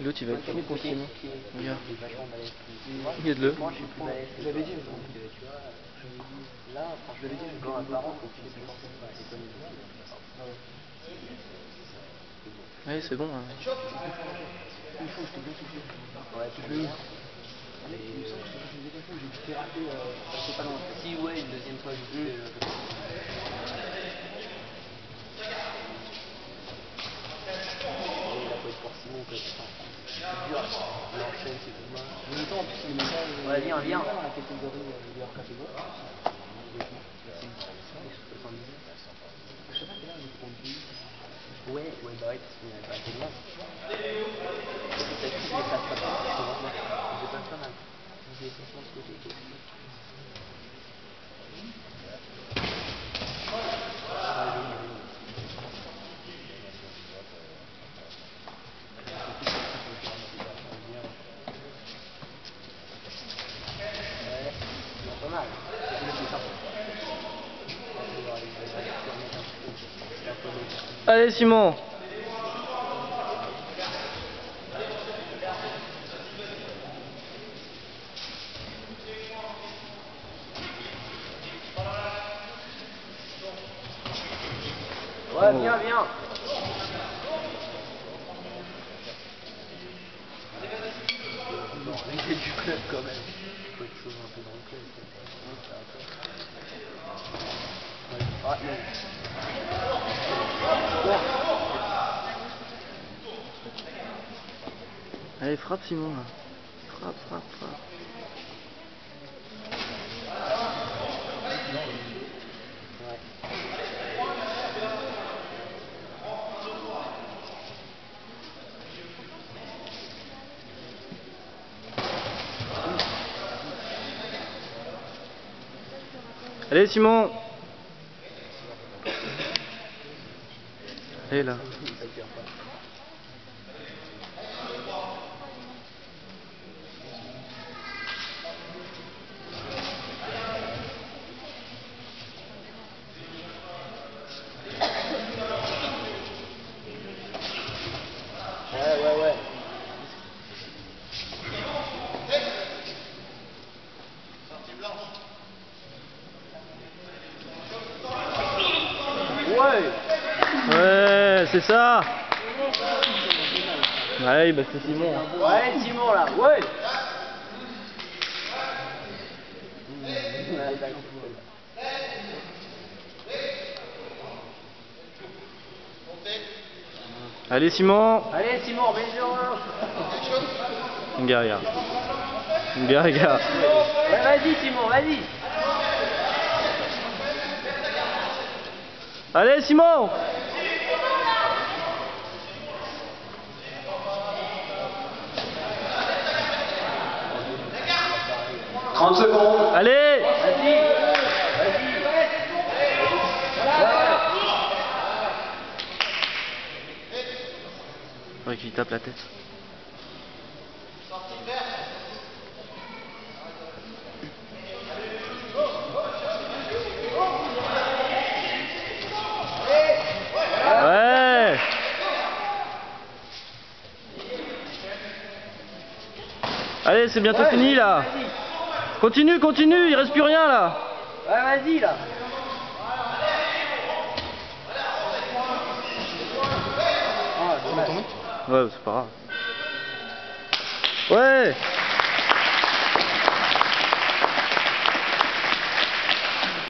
Et l'autre il va être trop pour Simon. Regarde. Regarde-le. Moi, je suis plus balèze. Je l'avais dit, donc, euh, tu vois, je- là, je l'avais dit, un parent, qu'il comme une Ouais, c'est bon. hein. Il faut, je t'ai bien touché. Ouais, tu veux. Mais il me semble que je faisais pas j'ai tout raté, euh, c'est pas loin. Si, ouais, une deuxième fois, j'ai fait. euh, Il a pas être pour Simon, quoi. putain. C'est dur, il enchaîne, c'est tout mal. En même temps, en plus, il est même pas. Ouais, viens, viens. Dans la catégorie, euh, il est hors catégorie. Je sais pas prend Ouais, ouais, bah ouais, parce pas monde. Peut-être qu'il les passe pas par je te vois. Je les passe pas mal. Je les passe pas de côté. quoi. Ah, oui, oui, oui. Ouais, non, pas mal. C'est le plus simple. Allez Simon Ouais, viens, viens. Il fait du club quand même. Il faut être chose un peu dans le club. Ah, non. Allez frappe Simon là. Frappe, frappe, frappe. Allez Simon Allez là. Ça tire pas. Ouais, ouais, ouais. Ouais Ouais, c'est ça Ouais, bah c'est Simon. hein. Ouais, Simon là, ouais Allez Simon Allez Simon, Une gars, regarde. Gars, regarde. Ouais, vas-y Simon, vas-y Allez Simon 30 secondes. Allez Vas-y Vas-y Faudrait qu'il tape la tête. Ouais Allez, c'est bientôt Ouais, fini là. Continue, continue, il reste plus rien là Ouais, vas-y là Ah. Ouais, c'est pas grave. Ouais